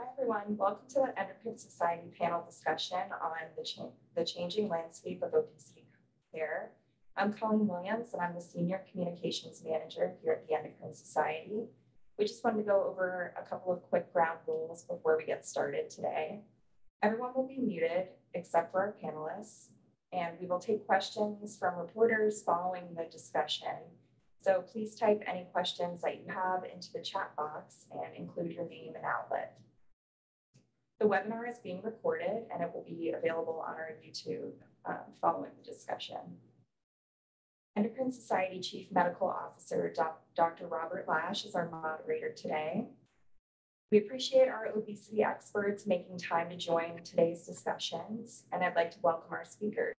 Hi, everyone. Welcome to the Endocrine Society panel discussion on the, cha the changing landscape of obesity care. I'm Colleen Williams, and I'm the Senior Communications Manager here at the Endocrine Society. We just wanted to go over a couple of quick ground rules before we get started today. Everyone will be muted except for our panelists, and we will take questions from reporters following the discussion. So please type any questions that you have into the chat box and include your name and outlet. The webinar is being recorded and it will be available on our YouTube um, following the discussion. Endocrine Society Chief Medical Officer, Dr. Robert Lash is our moderator today. We appreciate our obesity experts making time to join today's discussions, and I'd like to welcome our speakers.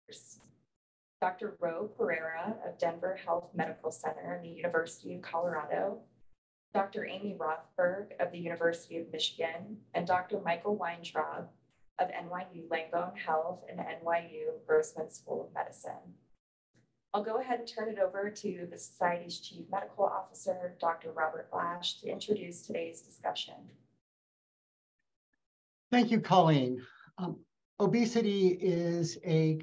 Dr. Ro Pereira of Denver Health Medical Center in the University of Colorado, Dr. Amy Rothberg of the University of Michigan, and Dr. Michael Weintraub of NYU Langone Health and NYU Grossman School of Medicine. I'll go ahead and turn it over to the Society's Chief Medical Officer, Dr. Robert Lash, to introduce today's discussion. Thank you, Colleen. Um, obesity is a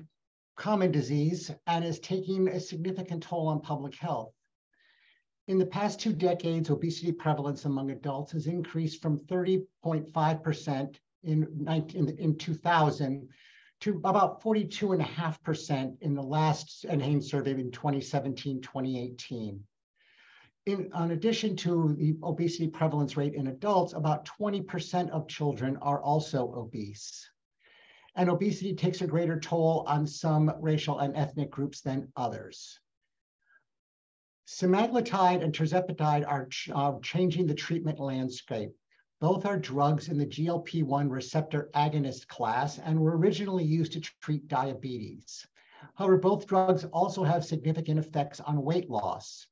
common disease and is taking a significant toll on public health. In the past two decades, obesity prevalence among adults has increased from 30.5% in, 19, in 2000 to about 42.5% in the last NHANES survey in 2017, 2018. In, in addition to the obesity prevalence rate in adults, about 20% of children are also obese. And obesity takes a greater toll on some racial and ethnic groups than others. Semaglutide and tirzepatide are ch uh, changing the treatment landscape. Both are drugs in the GLP-1 receptor agonist class and were originally used to treat diabetes. However, both drugs also have significant effects on weight loss.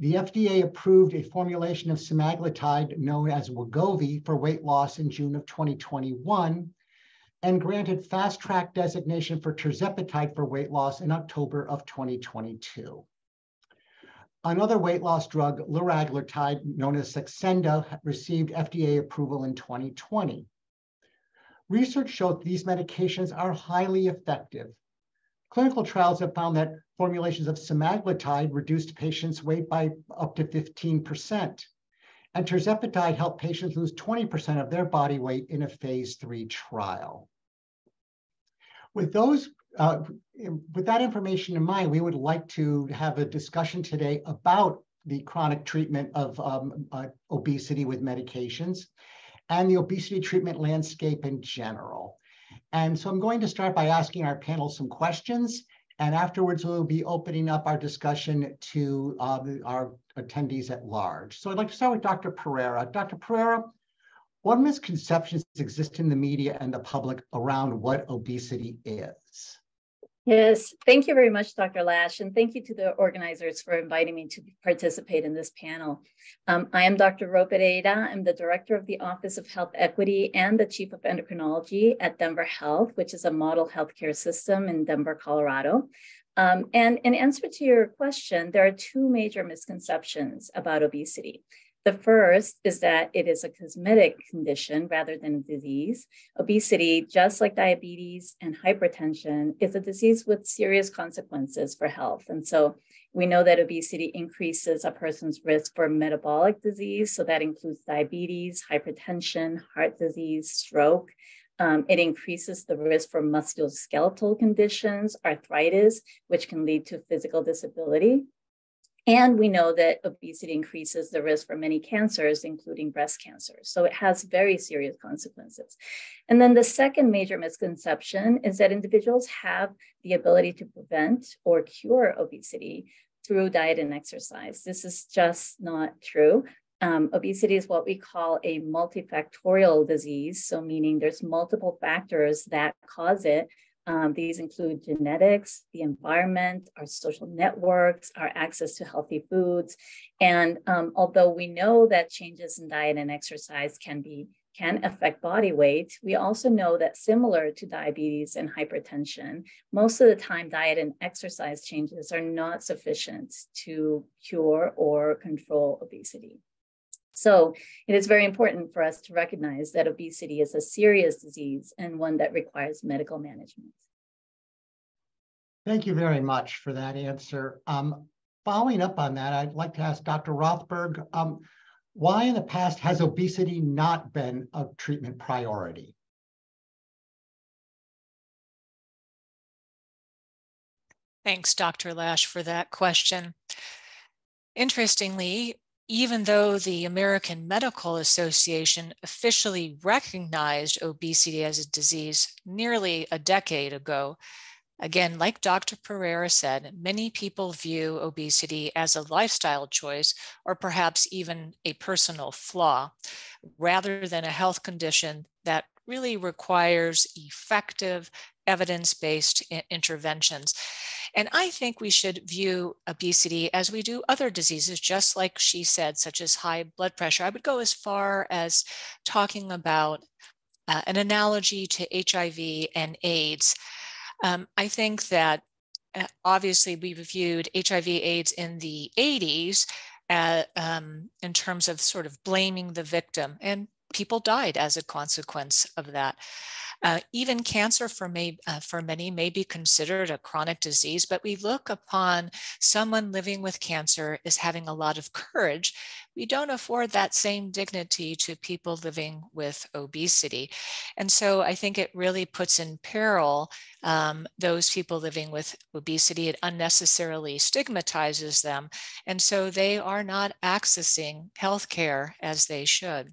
The FDA approved a formulation of semaglutide known as Wegovy for weight loss in June of 2021 and granted fast track designation for tirzepatide for weight loss in October of 2022. Another weight loss drug, liraglutide, known as Saxenda, received FDA approval in 2020. Research showed these medications are highly effective. Clinical trials have found that formulations of semaglutide reduced patients' weight by up to 15%. And tirzepatide helped patients lose 20% of their body weight in a phase three trial. With those uh, with that information in mind, we would like to have a discussion today about the chronic treatment of um, uh, obesity with medications and the obesity treatment landscape in general. And so I'm going to start by asking our panel some questions, and afterwards we'll be opening up our discussion to uh, our attendees at large. So I'd like to start with Dr. Pereira. Dr. Pereira, what misconceptions exist in the media and the public around what obesity is? Yes, thank you very much, Dr. Lash, and thank you to the organizers for inviting me to participate in this panel. Um, I am Dr. Ro. I'm the Director of the Office of Health Equity and the Chief of Endocrinology at Denver Health, which is a model healthcare system in Denver, Colorado. Um, and in answer to your question, there are two major misconceptions about obesity. The first is that it is a cosmetic condition rather than a disease. Obesity, just like diabetes and hypertension, is a disease with serious consequences for health. And so we know that obesity increases a person's risk for metabolic disease. So that includes diabetes, hypertension, heart disease, stroke. Um, it increases the risk for musculoskeletal conditions, arthritis, which can lead to physical disability. And we know that obesity increases the risk for many cancers, including breast cancer. So it has very serious consequences. And then the second major misconception is that individuals have the ability to prevent or cure obesity through diet and exercise. This is just not true. Um, obesity is what we call a multifactorial disease. So, meaning there's multiple factors that cause it, um, these include genetics, the environment, our social networks, our access to healthy foods. And um, although we know that changes in diet and exercise can be can affect body weight, we also know that similar to diabetes and hypertension, most of the time diet and exercise changes are not sufficient to cure or control obesity. So it is very important for us to recognize that obesity is a serious disease and one that requires medical management. Thank you very much for that answer. Um, following up on that, I'd like to ask Dr. Rothberg, um, why in the past has obesity not been a treatment priority? Thanks, Dr. Lash, for that question. Interestingly, even though the American Medical Association officially recognized obesity as a disease nearly a decade ago, again, like Dr. Pereira said, many people view obesity as a lifestyle choice or perhaps even a personal flaw rather than a health condition that really requires effective evidence-based interventions. And I think we should view obesity as we do other diseases, just like she said, such as high blood pressure. I would go as far as talking about uh, an analogy to HIV and AIDS. Um, I think that uh, obviously we reviewed HIV AIDS in the 80s uh, um, in terms of sort of blaming the victim, and people died as a consequence of that. Uh, even cancer for, may, uh, for many may be considered a chronic disease, but we look upon someone living with cancer as having a lot of courage. We don't afford that same dignity to people living with obesity. And so I think it really puts in peril um, those people living with obesity. It unnecessarily stigmatizes them. And so they are not accessing healthcare as they should.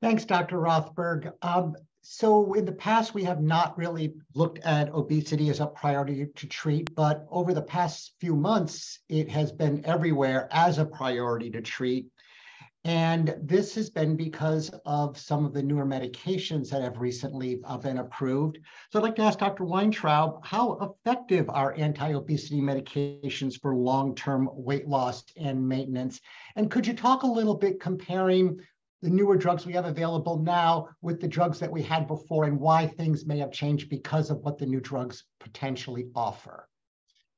Thanks, Dr. Rothberg. Um, so in the past, we have not really looked at obesity as a priority to treat, but over the past few months, it has been everywhere as a priority to treat. And this has been because of some of the newer medications that have recently uh, been approved. So I'd like to ask Dr. Weintraub, how effective are anti-obesity medications for long-term weight loss and maintenance? And could you talk a little bit comparing the newer drugs we have available now with the drugs that we had before and why things may have changed because of what the new drugs potentially offer.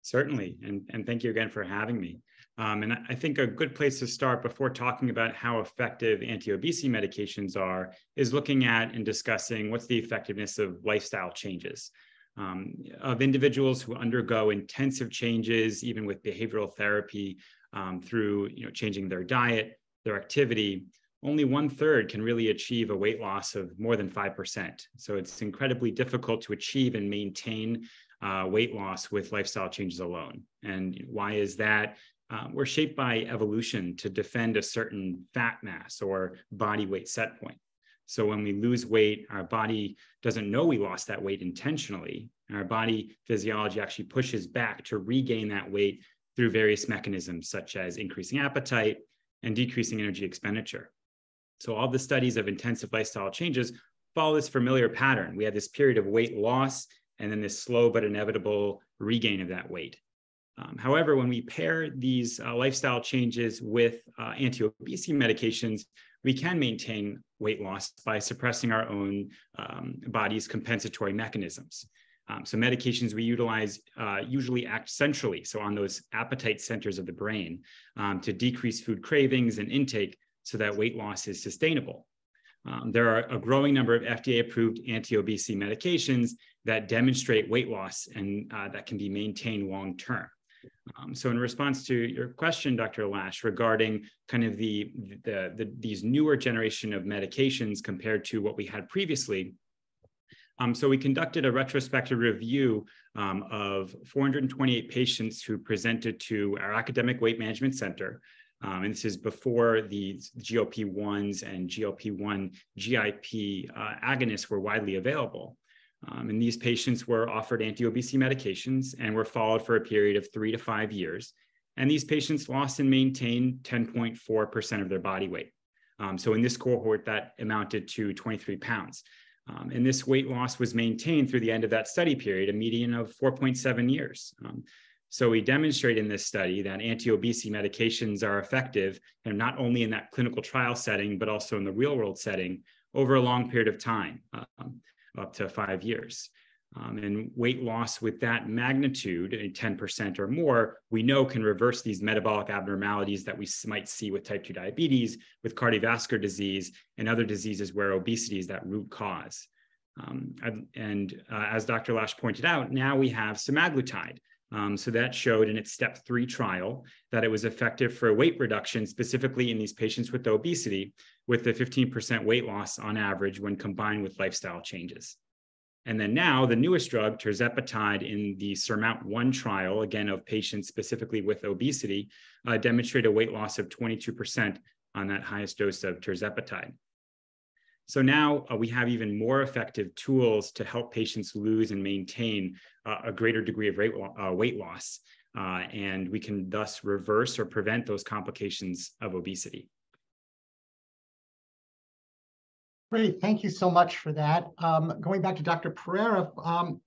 Certainly, and, and thank you again for having me. Um, and I think a good place to start before talking about how effective anti-obesity medications are is looking at and discussing what's the effectiveness of lifestyle changes. Um, of individuals who undergo intensive changes, even with behavioral therapy, um, through you know, changing their diet, their activity, only one third can really achieve a weight loss of more than 5%. So it's incredibly difficult to achieve and maintain uh, weight loss with lifestyle changes alone. And why is that? Uh, we're shaped by evolution to defend a certain fat mass or body weight set point. So when we lose weight, our body doesn't know we lost that weight intentionally. And our body physiology actually pushes back to regain that weight through various mechanisms, such as increasing appetite and decreasing energy expenditure. So all the studies of intensive lifestyle changes follow this familiar pattern. We have this period of weight loss and then this slow but inevitable regain of that weight. Um, however, when we pair these uh, lifestyle changes with uh, anti-obesity medications, we can maintain weight loss by suppressing our own um, body's compensatory mechanisms. Um, so medications we utilize uh, usually act centrally, so on those appetite centers of the brain, um, to decrease food cravings and intake so that weight loss is sustainable. Um, there are a growing number of FDA approved anti obesity medications that demonstrate weight loss and uh, that can be maintained long term. Um, so, in response to your question, Dr. Lash, regarding kind of the, the, the, these newer generation of medications compared to what we had previously, um, so we conducted a retrospective review um, of 428 patients who presented to our academic weight management center um, and this is before the GLP-1s and GLP-1 GIP uh, agonists were widely available. Um, and these patients were offered anti-obesity medications and were followed for a period of three to five years. And these patients lost and maintained 10.4% of their body weight. Um, so in this cohort, that amounted to 23 pounds. Um, and this weight loss was maintained through the end of that study period, a median of 4.7 years. Um, so we demonstrate in this study that anti-obesity medications are effective and not only in that clinical trial setting, but also in the real world setting over a long period of time, um, up to five years. Um, and weight loss with that magnitude, 10% or more, we know can reverse these metabolic abnormalities that we might see with type 2 diabetes, with cardiovascular disease, and other diseases where obesity is that root cause. Um, and uh, as Dr. Lash pointed out, now we have semaglutide. Um, so that showed in its step three trial that it was effective for weight reduction, specifically in these patients with obesity, with the 15% weight loss on average when combined with lifestyle changes. And then now the newest drug, tirzepatide, in the SURMOUNT-1 trial, again of patients specifically with obesity, uh, demonstrated a weight loss of 22% on that highest dose of tirzepatide. So now uh, we have even more effective tools to help patients lose and maintain uh, a greater degree of rate, uh, weight loss. Uh, and we can thus reverse or prevent those complications of obesity. Great, thank you so much for that. Um, going back to Dr. Pereira, um,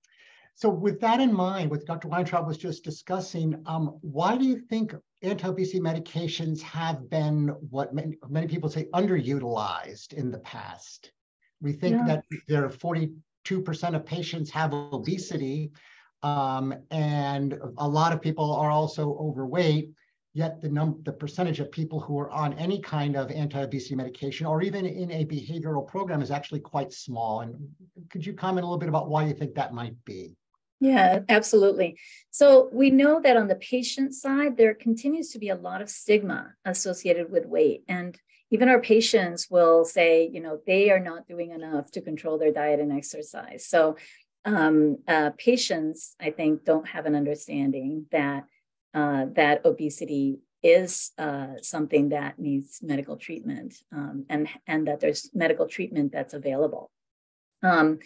so with that in mind, with Dr. Weintraub was just discussing, um, why do you think anti-obesity medications have been what many, many, people say underutilized in the past? We think yeah. that there are 42% of patients have obesity, um, and a lot of people are also overweight yet the num the percentage of people who are on any kind of anti-obesity medication or even in a behavioral program is actually quite small. And could you comment a little bit about why you think that might be? Yeah, absolutely. So we know that on the patient side, there continues to be a lot of stigma associated with weight. And even our patients will say, you know, they are not doing enough to control their diet and exercise. So um, uh, patients, I think, don't have an understanding that uh, that obesity is uh, something that needs medical treatment um, and, and that there's medical treatment that's available. Um,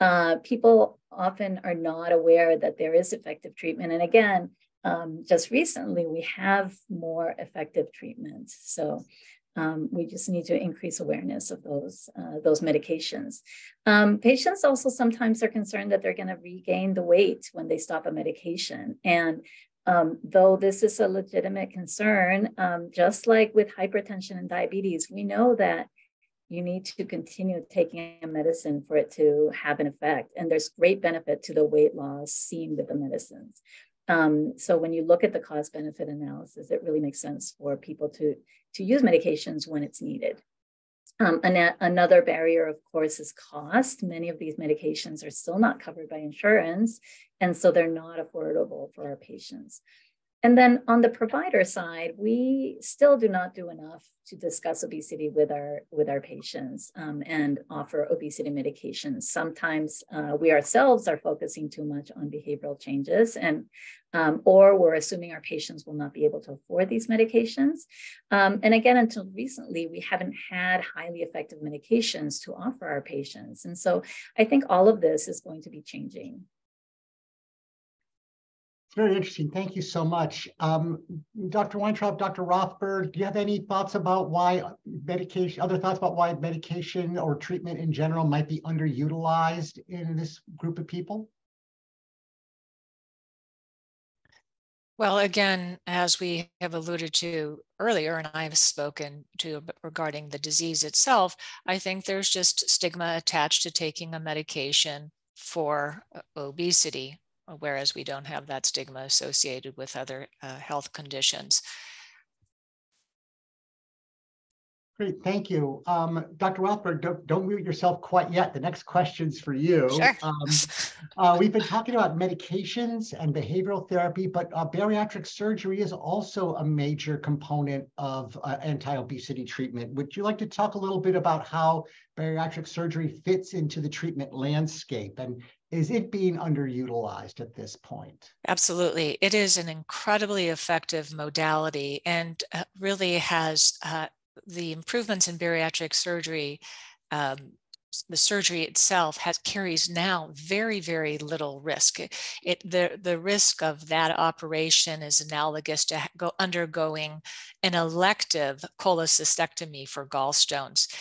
uh, people often are not aware that there is effective treatment. And again, um, just recently, we have more effective treatments. So um, we just need to increase awareness of those uh, those medications. Um, patients also sometimes are concerned that they're going to regain the weight when they stop a medication, and um, though this is a legitimate concern, um, just like with hypertension and diabetes, we know that you need to continue taking a medicine for it to have an effect. And there's great benefit to the weight loss seen with the medicines. Um, so when you look at the cost benefit analysis, it really makes sense for people to, to use medications when it's needed. Um, an- another barrier, of course, is cost. Many of these medications are still not covered by insurance, and so they're not affordable for our patients. And then on the provider side, we still do not do enough to discuss obesity with our with our patients um, and offer obesity medications. Sometimes uh, we ourselves are focusing too much on behavioral changes, and um, or we're assuming our patients will not be able to afford these medications. Um, and again, until recently, we haven't had highly effective medications to offer our patients. And so I think all of this is going to be changing very interesting. Thank you so much. Um, Dr. Weintraub, Dr. Rothberg, do you have any thoughts about why medication, other thoughts about why medication or treatment in general might be underutilized in this group of people? Well, again, as we have alluded to earlier, and I've spoken to regarding the disease itself, I think there's just stigma attached to taking a medication for uh, obesity whereas we don't have that stigma associated with other uh, health conditions. Great, thank you. Um, Dr. Rothberg, don't, don't mute yourself quite yet. The next question's for you. Sure. Um, uh, we've been talking about medications and behavioral therapy, but uh, bariatric surgery is also a major component of uh, anti-obesity treatment. Would you like to talk a little bit about how bariatric surgery fits into the treatment landscape and is it being underutilized at this point? Absolutely. It is an incredibly effective modality and uh, really has uh, the improvements in bariatric surgery. Um, the surgery itself has carries now very very little risk it, the the risk of that operation is analogous to go undergoing an elective cholecystectomy for gallstones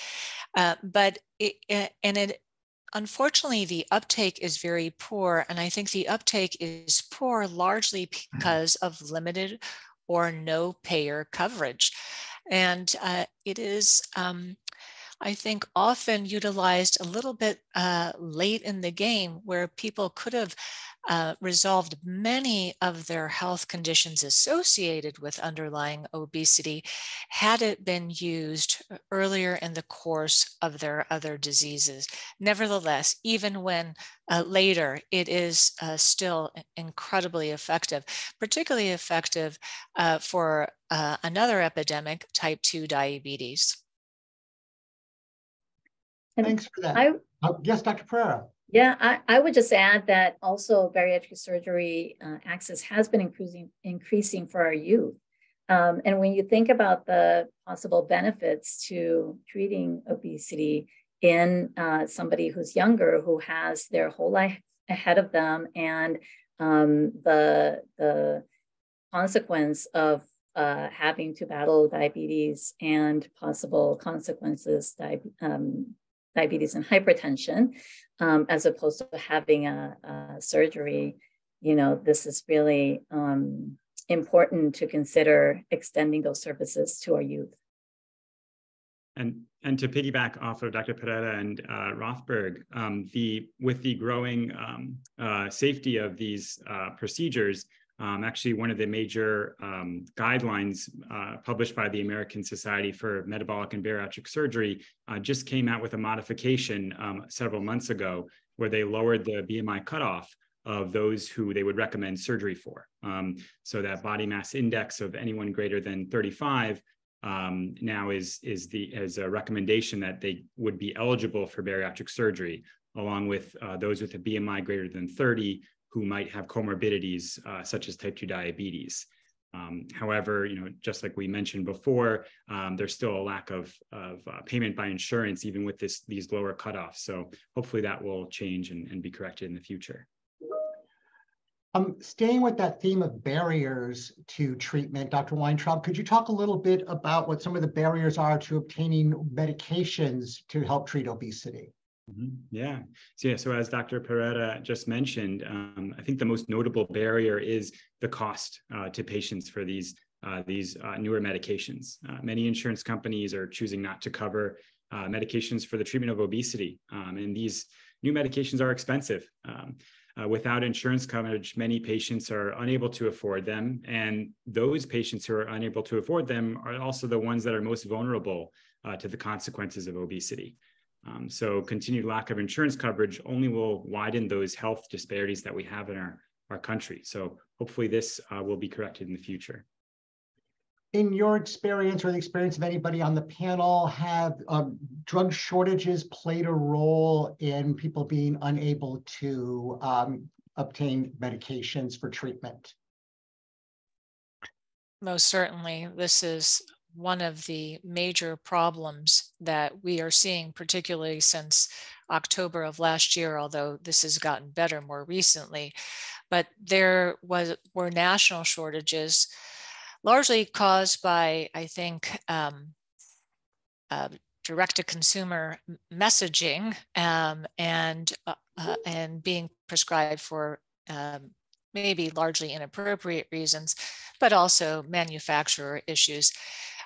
uh, but it, and it unfortunately, the uptake is very poor. And I think the uptake is poor largely mm-hmm. because of limited or no payer coverage. And uh, it is, um, I think, often utilized a little bit uh, late in the game where people could have uh, resolved many of their health conditions associated with underlying obesity had it been used earlier in the course of their other diseases. Nevertheless, even when uh, later, it is uh, still incredibly effective, particularly effective uh, for uh, another epidemic, type 2 diabetes. Thanks for that. I, oh, yes, Dr. Pereira. Yeah, I, I would just add that also bariatric surgery uh, access has been increasing, increasing for our youth. Um, and when you think about the possible benefits to treating obesity in uh, somebody who's younger, who has their whole life ahead of them, and um, the, the consequence of uh, having to battle diabetes and possible consequences, di- um, diabetes and hypertension, um, as opposed to having a, a, surgery. You know, this is really um, important to consider extending those services to our youth. And and to piggyback off of Dr. Pereira and uh, Rothberg, um, the with the growing um, uh, safety of these uh, procedures, um, actually, one of the major um, guidelines uh, published by the American Society for Metabolic and Bariatric Surgery uh, just came out with a modification um, several months ago where they lowered the BMI cutoff of those who they would recommend surgery for. Um, so that body mass index of anyone greater than 35 um, now is, is, the, as a recommendation that they would be eligible for bariatric surgery, along with uh, those with a BMI greater than 30 who might have comorbidities uh, such as type 2 diabetes. Um, however, you know, just like we mentioned before, um, there's still a lack of, of uh, payment by insurance, even with this these lower cutoffs. So hopefully that will change and, and be corrected in the future. Um, staying with that theme of barriers to treatment, Dr. Weintraub, could you talk a little bit about what some of the barriers are to obtaining medications to help treat obesity? Mm-hmm. Yeah. So, yeah. So, as Dr. Pereira just mentioned, um, I think the most notable barrier is the cost uh, to patients for these uh, these uh, newer medications. Uh, many insurance companies are choosing not to cover uh, medications for the treatment of obesity, um, and these new medications are expensive. Um, uh, without insurance coverage, many patients are unable to afford them, and those patients who are unable to afford them are also the ones that are most vulnerable to the consequences of obesity. Um, so continued lack of insurance coverage only will widen those health disparities that we have in our, our country. So hopefully this uh, will be corrected in the future. In your experience or the experience of anybody on the panel, have um, drug shortages played a role in people being unable to um, obtain medications for treatment? Most certainly. This is one of the major problems that we are seeing, particularly since October of last year, although this has gotten better more recently. But there was were national shortages, largely caused by, I think, um, uh, direct-to-consumer messaging um, and uh, uh, and being prescribed for um, maybe largely inappropriate reasons, but also manufacturer issues.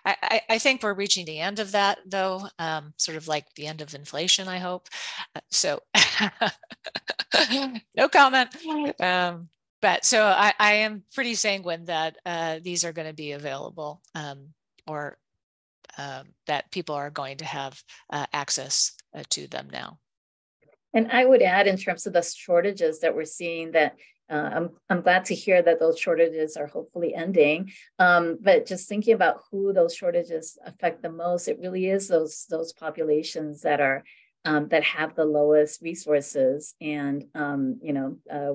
I, I, think we're reaching the end of that, though, um, sort of like the end of inflation, I hope. Uh, so, no comment. Um, but so I, I, am pretty sanguine that uh, these are going to be available um, or um, that people are going to have uh, access uh, to them now. And I would add, in terms of the shortages that we're seeing, that uh, I'm, I'm glad to hear that those shortages are hopefully ending. Um, but just thinking about who those shortages affect the most, it really is those those populations that are um, that have the lowest resources, and um, you know uh,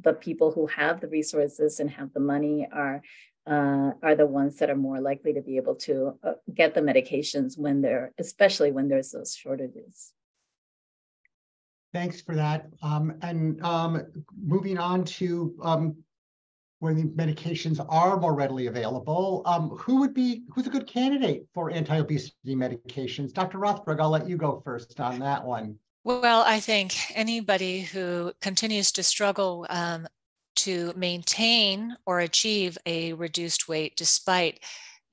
the people who have the resources and have the money are uh, are the ones that are more likely to be able to uh, get the medications when they're, especially when there's those shortages. Thanks for that. Um, and um, moving on to um, when the medications are more readily available, um, who would be who's a good candidate for anti-obesity medications? Dr. Rothberg, I'll let you go first on that one. Well, I think anybody who continues to struggle um, to maintain or achieve a reduced weight despite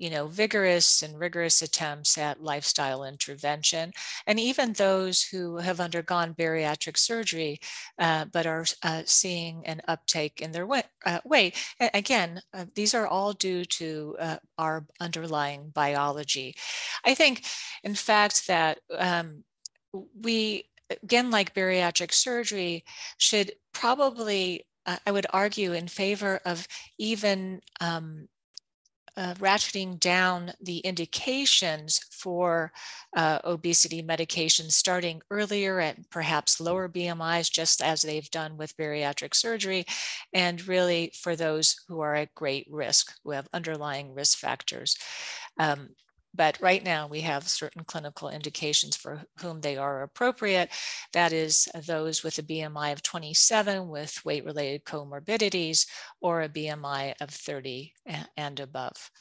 you know, vigorous and rigorous attempts at lifestyle intervention. And even those who have undergone bariatric surgery, uh, but are uh, seeing an uptake in their weight. Uh, weight. Again, uh, these are all due to uh, our underlying biology. I think, in fact, that um, we, again, like bariatric surgery, should probably uh, I would argue in favor of even um, uh, ratcheting down the indications for uh, obesity medications starting earlier at perhaps lower BMIs, just as they've done with bariatric surgery, and really for those who are at great risk, who have underlying risk factors. Um, but right now we have certain clinical indications for whom they are appropriate. That is those with a BMI of 27 with weight-related comorbidities or a BMI of 30 and above.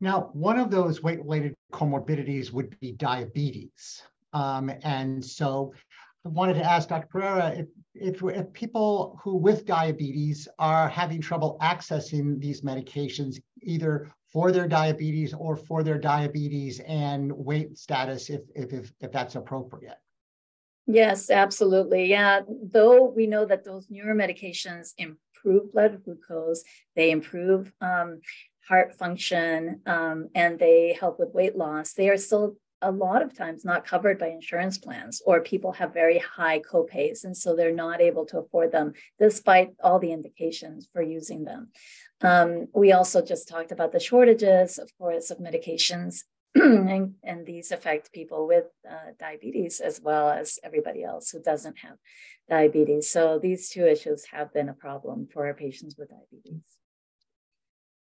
Now, one of those weight-related comorbidities would be diabetes. Um, and so I wanted to ask Dr. Pereira if, if, if, people who with diabetes are having trouble accessing these medications, either for their diabetes or for their diabetes and weight status if, if, if, if that's appropriate. Yes, absolutely. Yeah, though we know that those newer medications improve blood glucose, they improve um, heart function, um, and they help with weight loss, they are still a lot of times not covered by insurance plans, or people have very high copays, and so they're not able to afford them despite all the indications for using them. Um, we also just talked about the shortages, of course, of medications, and, and, these affect people with uh, diabetes as well as everybody else who doesn't have diabetes. So these two issues have been a problem for our patients with diabetes.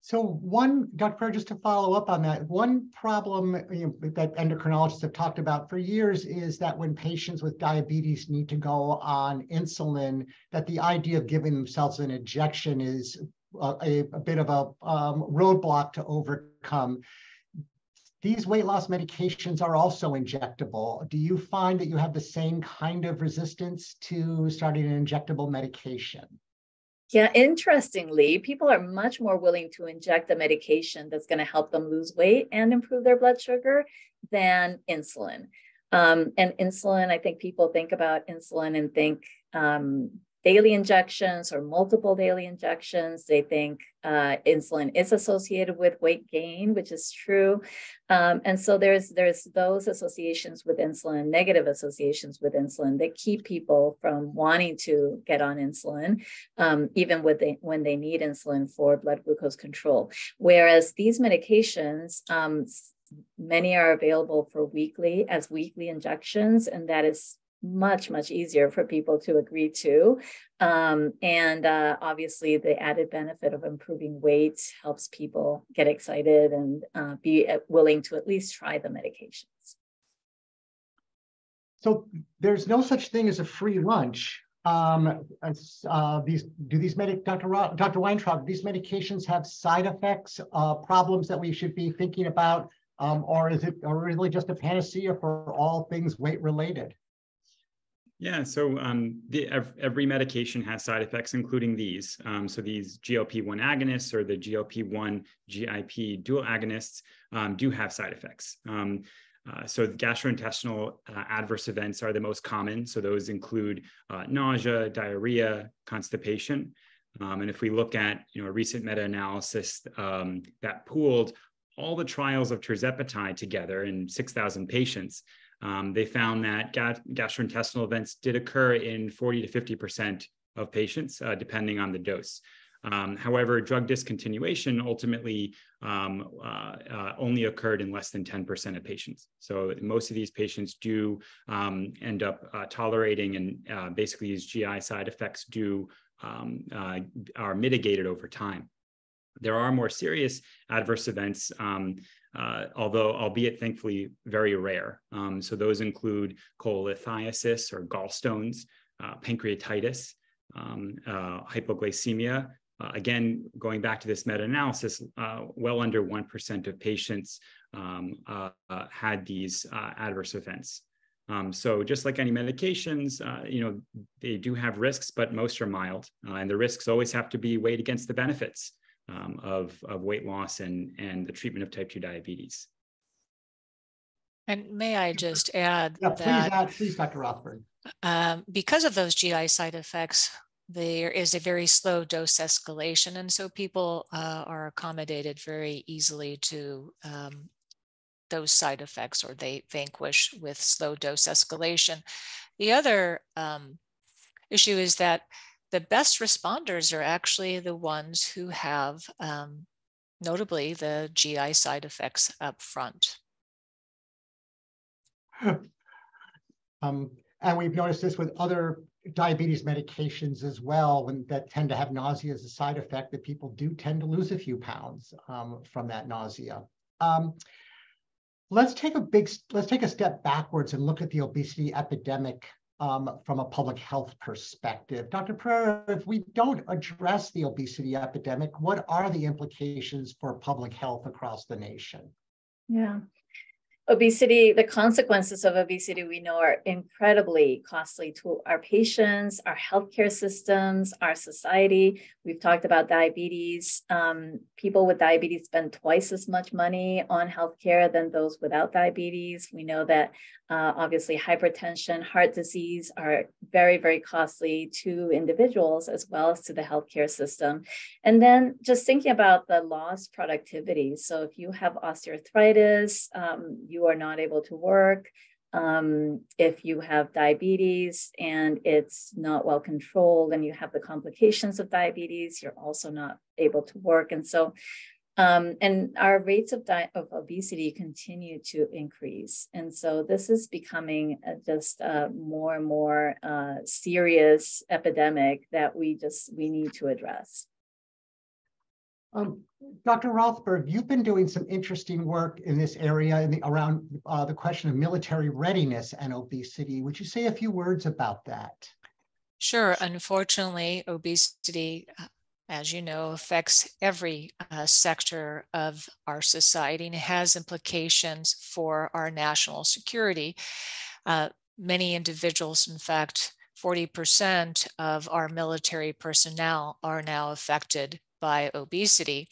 So one, Dr. Pereira, just to follow up on that, one problem you know, that endocrinologists have talked about for years is that when patients with diabetes need to go on insulin, that the idea of giving themselves an injection is a, a bit of a um, roadblock to overcome. These weight loss medications are also injectable. Do you find that you have the same kind of resistance to starting an injectable medication? Yeah, interestingly, people are much more willing to inject a medication that's going to help them lose weight and improve their blood sugar than insulin. Um, and insulin, I think people think about insulin and think um, daily injections or multiple daily injections. They think uh, insulin is associated with weight gain, which is true. Um, and so there's there's those associations with insulin, negative associations with insulin that keep people from wanting to get on insulin, um, even with when they need insulin for blood glucose control. Whereas these medications, um, many are available for weekly as weekly injections, and that is much much easier for people to agree to um, and uh, obviously the added benefit of improving weight helps people get excited and uh, be uh, willing to at least try the medications so there's no such thing as a free lunch um, uh, these do these medic Dr. Dr. Weintraub, these medications have side effects, uh, problems that we should be thinking about, um, or is it or really just a panacea for all things weight related? Yeah, so um, the, every medication has side effects, including these. Um, so these GLP-1 agonists or the GLP-1 GIP dual agonists um, do have side effects. Um, uh, so gastrointestinal uh, adverse events are the most common. So those include uh, nausea, diarrhea, constipation. Um, and if we look at you know, a recent meta-analysis um, that pooled all the trials of tirzepatide together in 6,000 patients, um, they found that ga- gastrointestinal events did occur in 40 to 50% of patients, uh, depending on the dose. Um, however, drug discontinuation ultimately um, uh, uh, only occurred in less than 10% of patients. So most of these patients do um, end up uh, tolerating and uh, basically these GI side effects do um, uh, are mitigated over time. There are more serious adverse events um, uh, although albeit thankfully very rare. Um, so those include cholelithiasis or gallstones, uh, pancreatitis, um, uh, hypoglycemia. Uh, again, going back to this meta-analysis, uh, well under 1% of patients um, uh, had these adverse events. Um, so just like any medications, you know, they do have risks, but most are mild. and the risks always have to be weighed against the benefits. Um, of, of weight loss and, and the treatment of type 2 diabetes. And may I just add yeah, please that add, please, Dr. Rothberg. um, because of those GI side effects, there is a very slow dose escalation. And so people uh, are accommodated very easily to um, those side effects or they vanquish with slow dose escalation. The other um, issue is that the best responders are actually the ones who have um, notably the GI side effects up front. um, and we've noticed this with other diabetes medications as well, when that tend to have nausea as a side effect, that people do tend to lose a few pounds um, from that nausea. Um, let's take a big, let's take a step backwards and look at the obesity epidemic um, from a public health perspective. Dr. Pereira, if we don't address the obesity epidemic, what are the implications for public health across the nation? Yeah, obesity, the consequences of obesity we know are incredibly costly to our patients, our healthcare systems, our society. We've talked about diabetes. Um, people with diabetes spend twice as much money on healthcare than those without diabetes. We know that uh, obviously hypertension, heart disease are very, very costly to individuals as well as to the healthcare system. And then just thinking about the lost productivity. So if you have osteoarthritis, um, you are not able to work. Um, if you have diabetes and it's not well controlled and you have the complications of diabetes, you're also not able to work. And so um, and our rates of, of obesity continue to increase. And so this is becoming a, just a more and more uh, serious epidemic that we just, we need to address. Um, Dr. Rothberg, you've been doing some interesting work in this area in the, around uh, the question of military readiness and obesity. Would you say a few words about that? Sure. Unfortunately, obesity uh, as you know, affects every uh, sector of our society and has implications for our national security. Uh, many individuals, in fact, 40% of our military personnel are now affected by obesity.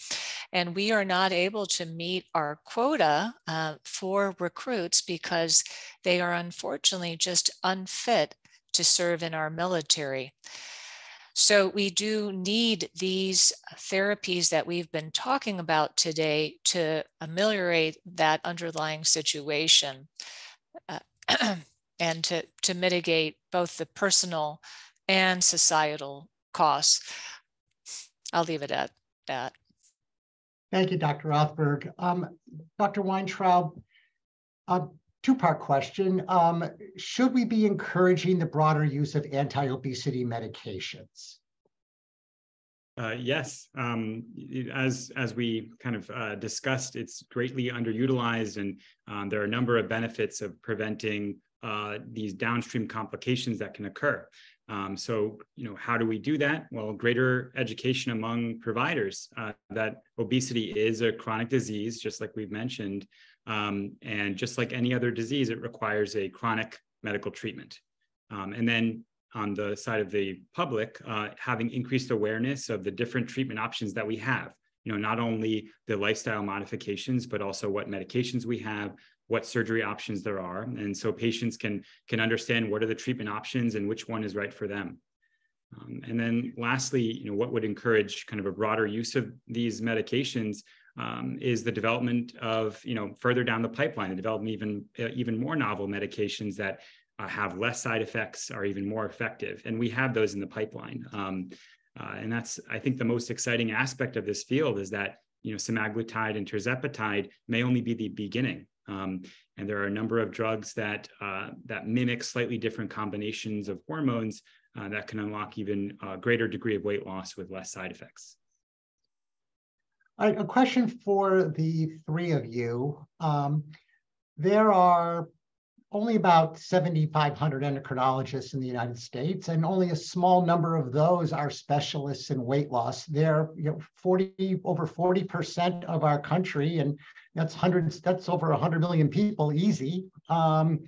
And we are not able to meet our quota uh, for recruits because they are unfortunately just unfit to serve in our military. So we do need these therapies that we've been talking about today to ameliorate that underlying situation uh, and to, to mitigate both the personal and societal costs. I'll leave it at that. Thank you, Dr. Rothberg. Um, Dr. Weintraub, uh, two-part question. Um, should we be encouraging the broader use of anti-obesity medications? Uh, yes, um, as as we kind of uh, discussed, it's greatly underutilized, and um, there are a number of benefits of preventing uh, these downstream complications that can occur. Um, so, you know, how do we do that? Well, greater education among providers uh, that obesity is a chronic disease, just like we've mentioned, um, and just like any other disease, it requires a chronic medical treatment. Um, and then on the side of the public, uh, having increased awareness of the different treatment options that we have. You know, not only the lifestyle modifications, but also what medications we have, what surgery options there are, and so patients can can understand what are the treatment options and which one is right for them. Um, and then lastly, you know, what would encourage kind of a broader use of these medications um, is the development of, you know, further down the pipeline, the development even uh, even more novel medications that uh, have less side effects, are even more effective, and we have those in the pipeline. Um, uh, and that's, I think, the most exciting aspect of this field is that you know semaglutide and tirzepatide may only be the beginning. Um, and there are a number of drugs that uh, that mimic slightly different combinations of hormones uh, that can unlock even a greater degree of weight loss with less side effects. Right, a question for the three of you. Um, there are only about 7,500 endocrinologists in the United States, and only a small number of those are specialists in weight loss. They're you know, 40 over 40% of our country, and that's hundreds, that's over 100 million people, easy, um,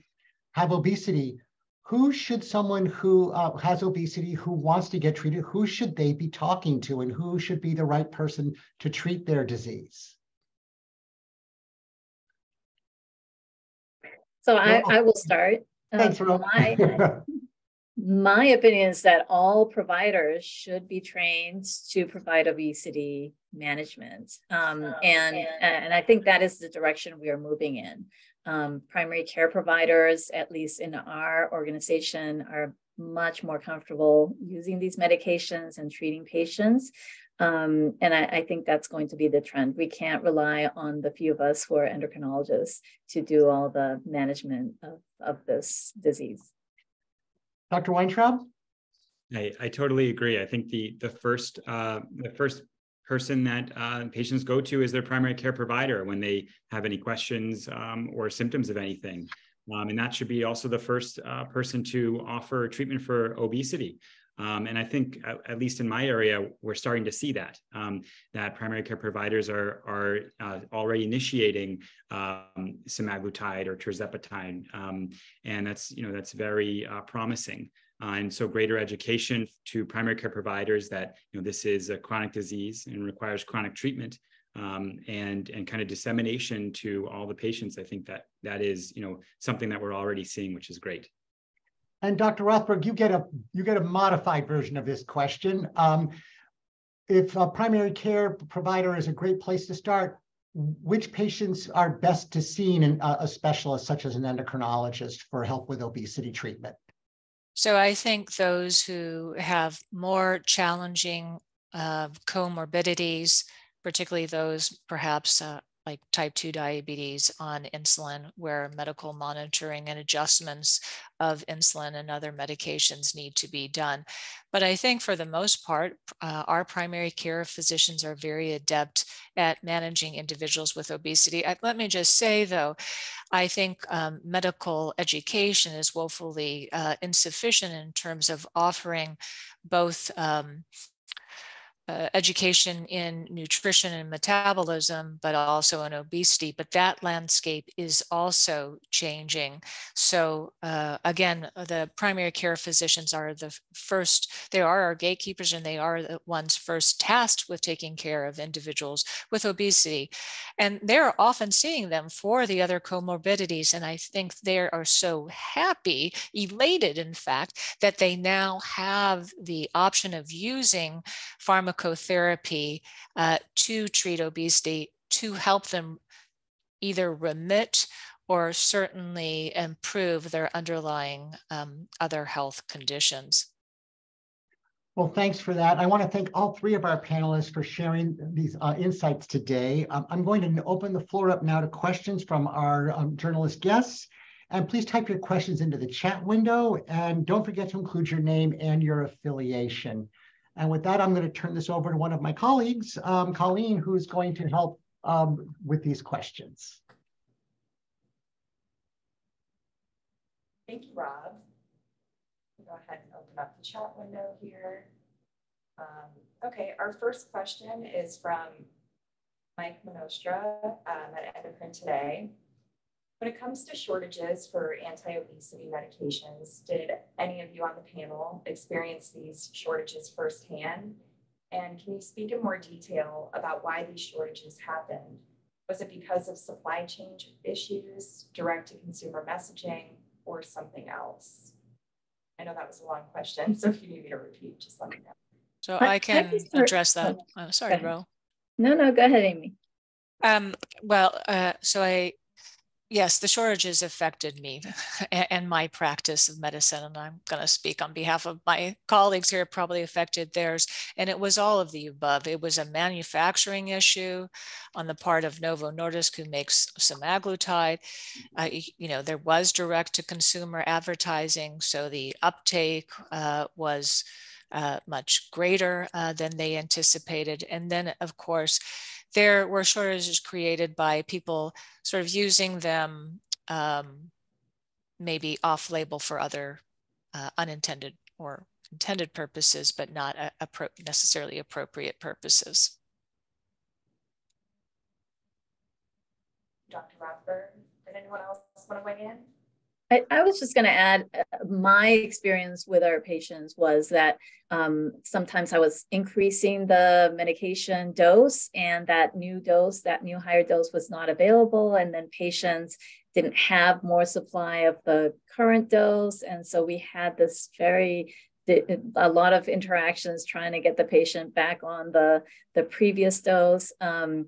have obesity. who should someone who uh, has obesity who wants to get treated who should they be talking to and who should be the right person to treat their disease so i, I will start. Thanks, um, my, my opinion is that all providers should be trained to provide obesity management. Um, and, and and i think that is the direction we are moving in. Um, primary care providers, at least in our organization, are much more comfortable using these medications and treating patients. Um, and I, I, think that's going to be the trend. We can't rely on the few of us who are endocrinologists to do all the management of, of this disease. Dr. Weintraub? I, I totally agree. I think the the first uh, the first person that uh, patients go to is their primary care provider when they have any questions um, or symptoms of anything. Um, and that should be also the first uh, person to offer treatment for obesity. Um, and I think, at, at, least in my area, we're starting to see that um, that primary care providers are are uh, already initiating um, semaglutide or tirzepatide, um, and that's you know that's very uh, promising. Uh, and so greater education to primary care providers that you know this is a chronic disease and requires chronic treatment um, and and kind of dissemination to all the patients i think that that is you know something that we're already seeing which is great and dr rothberg you get a you get a modified version of this question. Um, if a primary care provider is a great place to start which patients are best to see in a, a specialist such as an endocrinologist for help with obesity treatment? So I think those who have more challenging uh, comorbidities, particularly those perhaps uh, like type 2 diabetes on insulin, where medical monitoring and adjustments of insulin and other medications need to be done. But I think for the most part, uh, our primary care physicians are very adept at managing individuals with obesity. I, let me just say, though, I think um, medical education is woefully uh, insufficient in terms of offering both. Um, uh, education in nutrition and metabolism, but also in obesity. But that landscape is also changing. So uh, again, the primary care physicians are the first, they are our gatekeepers and they are the ones first tasked with taking care of individuals with obesity. And they're often seeing them for the other comorbidities. And I think they are so happy, elated, in fact, that they now have the option of using pharmacology pharmacotherapy uh, to treat obesity to help them either remit or certainly improve their underlying um, other health conditions. Well, thanks for that. I want to thank all three of our panelists for sharing these uh, insights today. Um, I'm going to open the floor up now to questions from our um, journalist guests. And please type your questions into the chat window and don't forget to include your name and your affiliation. And with that, I'm going to turn this over to one of my colleagues, um, Colleen, who's going to help um, with these questions. Thank you, Rob. Go ahead and open up the chat window here. Um, okay, our first question is from Mike Monostra um, at Endocrine Today. When it comes to shortages for anti-obesity medications, did any of you on the panel experience these shortages firsthand? And can you speak in more detail about why these shortages happened? Was it because of supply chain issues, direct to consumer messaging, or something else? I know that was a long question, so if you need me to repeat, just let me know. So I can address that. Oh, sorry, Ro. No, no, go ahead, Amy. Um, well, uh, so I yes, the shortages affected me and my practice of medicine. And I'm going to speak on behalf of my colleagues here, probably affected theirs. And it was all of the above. It was a manufacturing issue on the part of Novo Nordisk, who makes semaglutide. Uh, you know, there was direct to consumer advertising. So the uptake uh, was uh, much greater uh, than they anticipated. And then, of course, there were shortages created by people sort of using them um, maybe off label for other uh, unintended or intended purposes, but not a, a pro necessarily appropriate purposes. Dr. Rothberg, did anyone else want to weigh in? I, I was just going to add uh, my experience with our patients was that um, sometimes I was increasing the medication dose, and that new dose, that new higher dose was not available. And then patients didn't have more supply of the current dose. And so we had this very a lot of interactions trying to get the patient back on the, the previous dose. Um,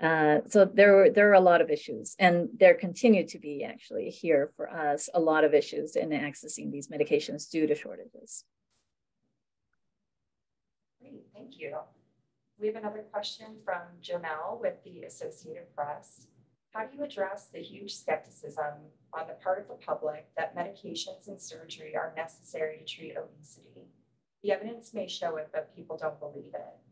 uh, so there were there are a lot of issues, and there continue to be actually here for us a lot of issues in accessing these medications due to shortages. Great, thank you. We have another question from Jamel with the Associated Press. How do you address the huge skepticism on the part of the public that medications and surgery are necessary to treat obesity? The evidence may show it, but people don't believe it.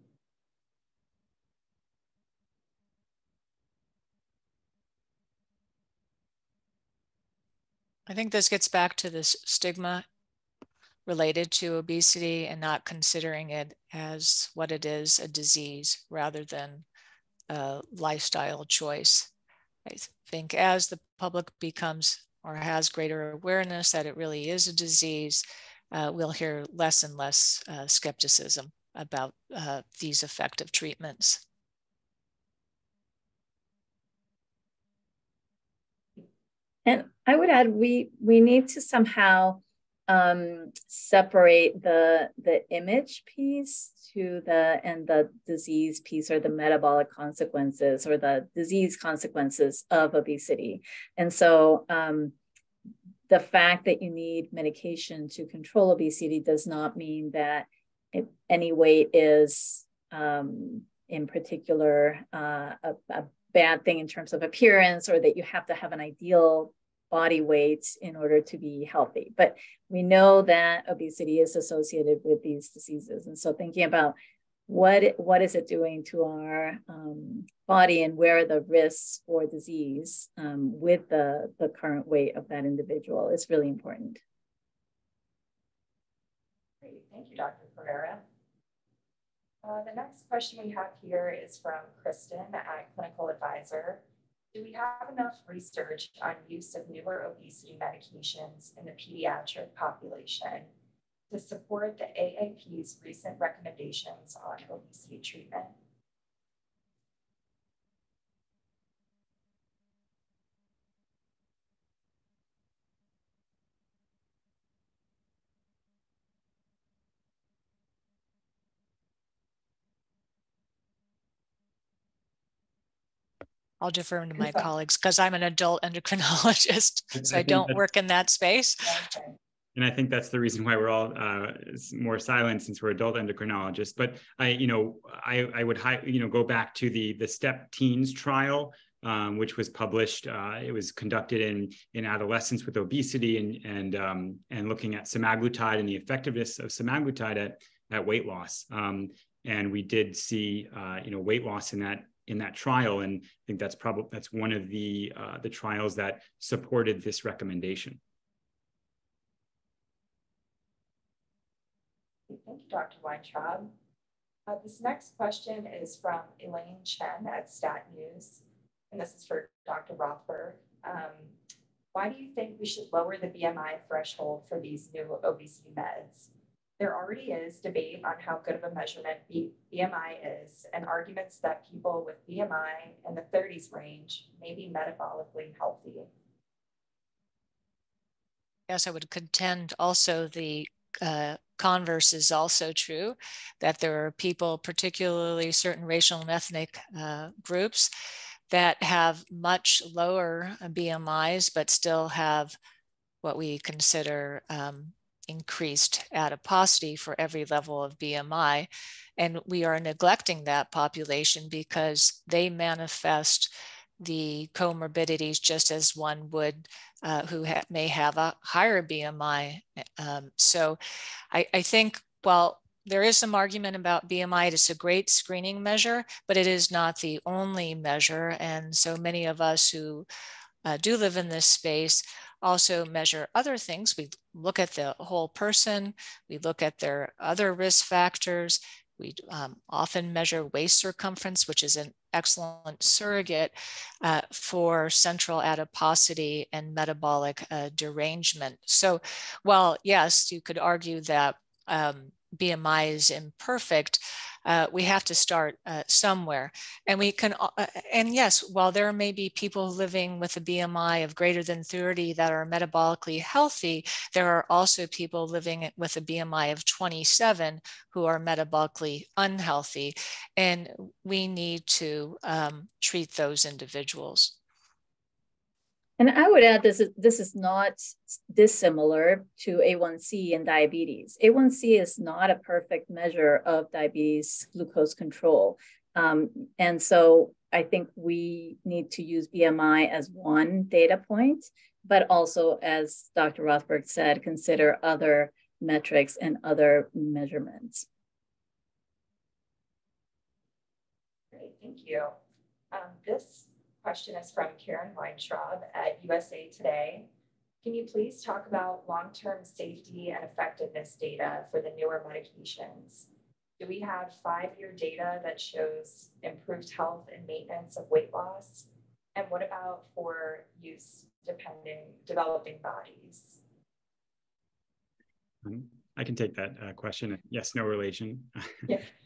I think this gets back to this stigma related to obesity and not considering it as what it is a disease rather than a lifestyle choice. I think as the public becomes or has greater awareness that it really is a disease, uh, we'll hear less and less uh, skepticism about uh, these effective treatments. And I would add, we we need to somehow um, separate the the image piece to the and the disease piece or the metabolic consequences or the disease consequences of obesity. And so um, the fact that you need medication to control obesity does not mean that it, any weight is um, in particular uh, a, a bad thing in terms of appearance or that you have to have an ideal body weight in order to be healthy. But we know that obesity is associated with these diseases. And so thinking about what, what is it doing to our um, body and where are the risks for disease um, with the, the current weight of that individual is really important. Great, thank you, Dr. Pereira. Uh, the next question we have here is from Kristen at Clinical Advisor. Do we have enough research on use of newer obesity medications in the pediatric population to support the AAP's recent recommendations on obesity treatment? I'll defer to my colleagues because I'm an adult endocrinologist, so I, I don't work in that space. And I think that's the reason why we're all uh, more silent since we're adult endocrinologists. But I, you know, I, I would, hi- you know, go back to the the STEP Teens trial, um, which was published. Uh, it was conducted in in adolescents with obesity and and um, and looking at semaglutide and the effectiveness of semaglutide at at weight loss. Um, and we did see, uh, you know, weight loss in that in that trial. And I think that's probably that's one of the uh, the trials that supported this recommendation. Thank you, Dr. Weintraub. Uh, this next question is from Elaine Chen at Stat News, and this is for Dr. Rothberg. Um, why do you think we should lower the BMI threshold for these new obesity meds? There already is debate on how good of a measurement BMI is, and arguments that people with BMI in the 30s range may be metabolically healthy. Yes, I would contend also the uh, converse is also true that there are people, particularly certain racial and ethnic uh, groups, that have much lower BMIs, but still have what we consider um, increased adiposity for every level of BMI. And we are neglecting that population because they manifest the comorbidities just as one would uh, who ha may have a higher BMI. Um, so I, I think, well, there is some argument about BMI. It's a great screening measure, but it is not the only measure. And so many of us who uh, do live in this space also measure other things. We look at the whole person, we look at their other risk factors, We um, often measure waist circumference, which is an excellent surrogate uh, for central adiposity and metabolic uh, derangement. So while yes, you could argue that um, BMI is imperfect, uh, we have to start uh, somewhere. And we can, uh, uh and yes, while there may be people living with a BMI of greater than 30 that are metabolically healthy, there are also people living with a BMI of 27 who are metabolically unhealthy. And we need to um, treat those individuals. And I would add this is this is not dissimilar to A1C and diabetes. A1C is not a perfect measure of diabetes glucose control. Um, and so I think we need to use BMI as one data point, but also, as Dr. Rothberg said, consider other metrics and other measurements. Great, thank you. Um, this question is from Karen Weintraub at USA Today. Can you please talk about long-term safety and effectiveness data for the newer medications? Do we have five-year data that shows improved health and maintenance of weight loss? And what about for use depending developing bodies? Um, I can take that uh, question. Yes, no relation. Yeah.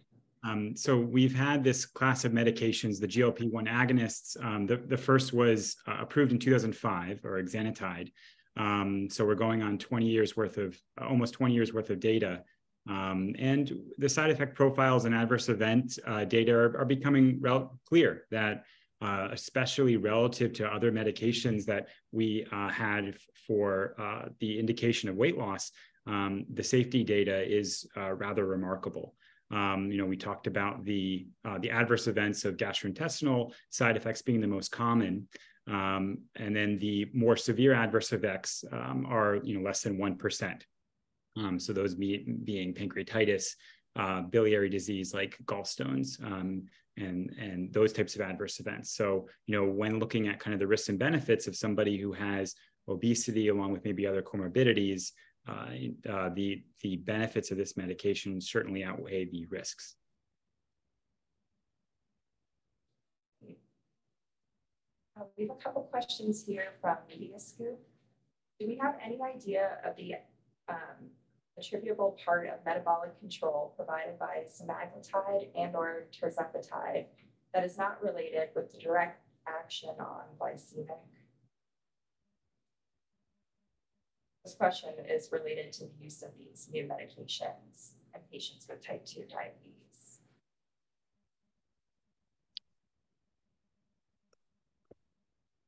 Um, so we've had this class of medications, the GLP-1 agonists. Um, the, the first was uh, approved in 2005, or exenatide. Um, so we're going on 20 years worth of, uh, almost 20 years worth of data. Um, and the side effect profiles and adverse event uh, data are, are becoming clear that uh, especially relative to other medications that we uh, had for uh, the indication of weight loss, um, the safety data is rather remarkable. Um, you know, we talked about the uh, the adverse events of gastrointestinal side effects being the most common, um, and then the more severe adverse effects um, are you know less than one percent. Um, so those be, being pancreatitis, uh, biliary disease like gallstones, um, and and those types of adverse events. So you know, when looking at kind of the risks and benefits of somebody who has obesity along with maybe other comorbidities, uh, the, the benefits of this medication certainly outweigh the risks. Uh, we have a couple questions here from Medscape. Do we have any idea of the um, attributable part of metabolic control provided by semaglutide and or tirzepatide that is not related with the direct action on glycemic This question is related to the use of these new medications in patients with type 2 diabetes.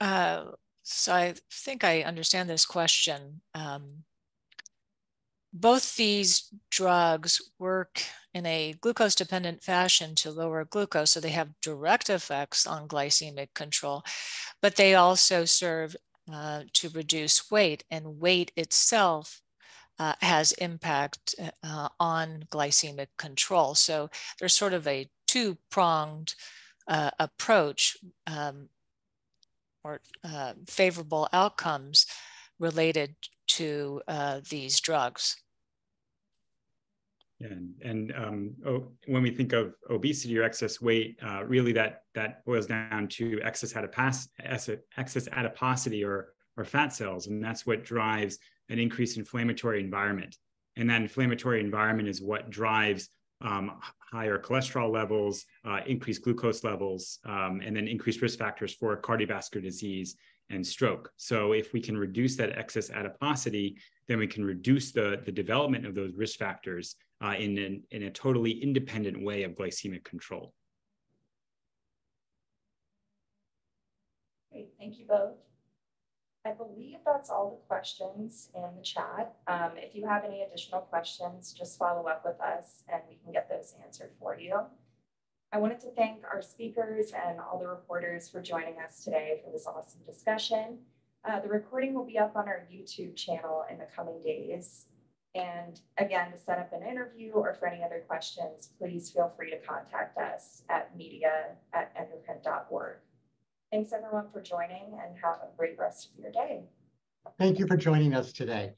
Uh, so I think I understand this question. Um, both these drugs work in a glucose dependent fashion to lower glucose, so they have direct effects on glycemic control, but they also serve uh, to reduce weight, and weight itself uh, has impact uh, on glycemic control. So there's sort of a two pronged uh, approach um, or uh, favorable outcomes related to these drugs. And, and um, oh, when we think of obesity or excess weight, uh, really that that boils down to excess, excess adiposity or, or fat cells. And that's what drives an increased inflammatory environment. And that inflammatory environment is what drives um, higher cholesterol levels, uh, increased glucose levels, um, and then increased risk factors for cardiovascular disease and stroke. So if we can reduce that excess adiposity, then we can reduce the, the development of those risk factors uh, in, an, in a totally independent way of glycemic control. Great, thank you both. I believe that's all the questions in the chat. Um, if you have any additional questions, just follow up with us and we can get those answered for you. I wanted to thank our speakers and all the reporters for joining us today for this awesome discussion. Uh, the recording will be up on our YouTube channel in the coming days. And again, to set up an interview or for any other questions, please feel free to contact us at media at endocrine.org. Thanks everyone for joining and have a great rest of your day. Thank you for joining us today.